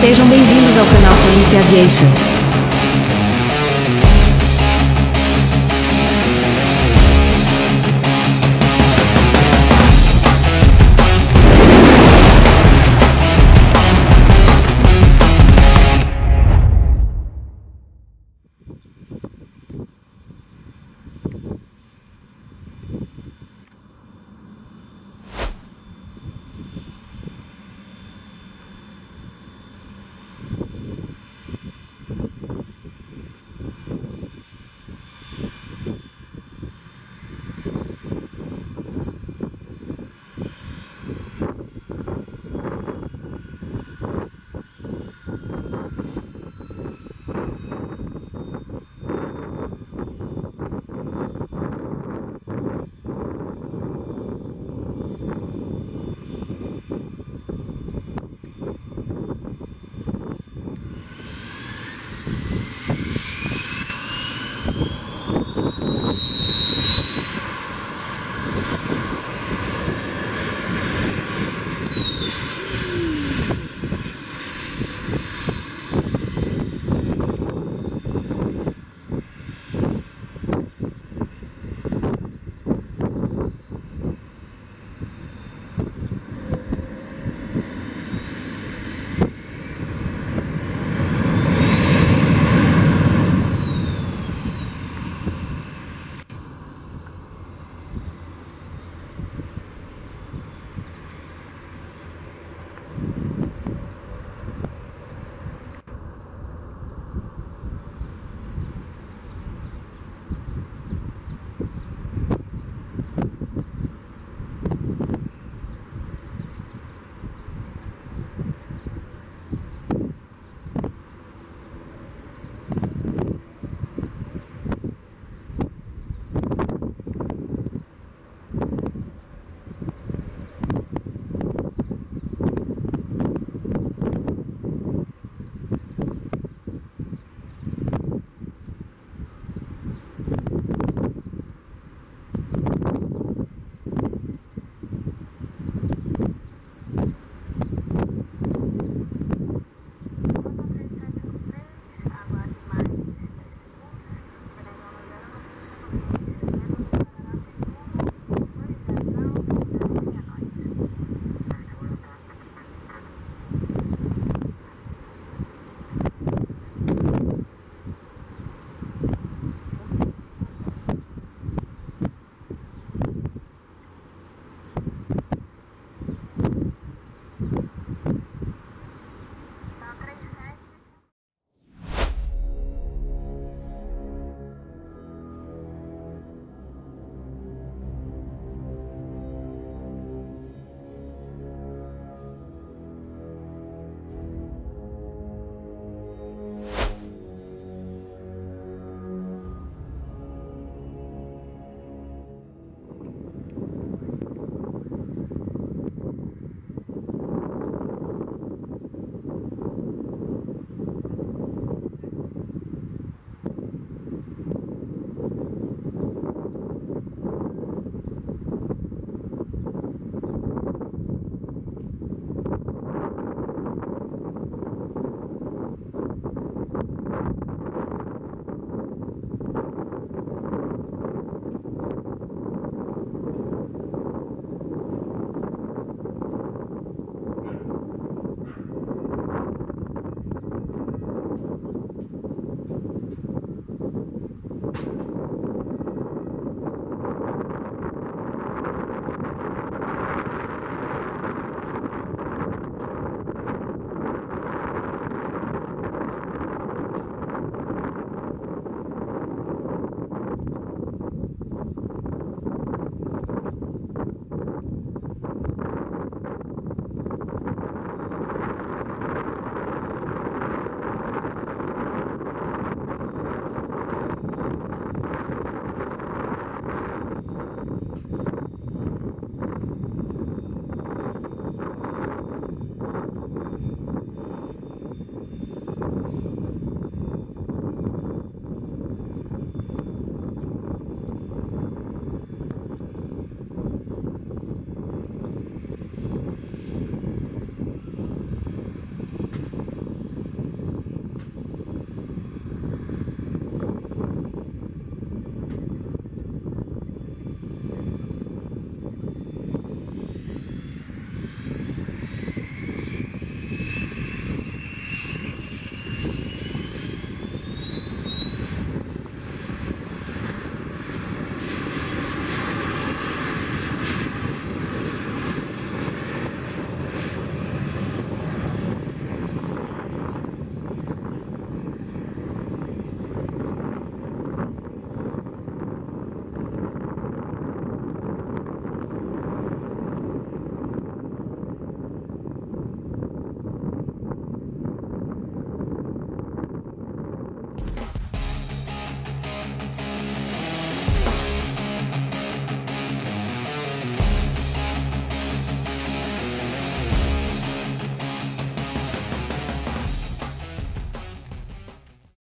Sejam bem-vindos ao canal Felipe Aviation.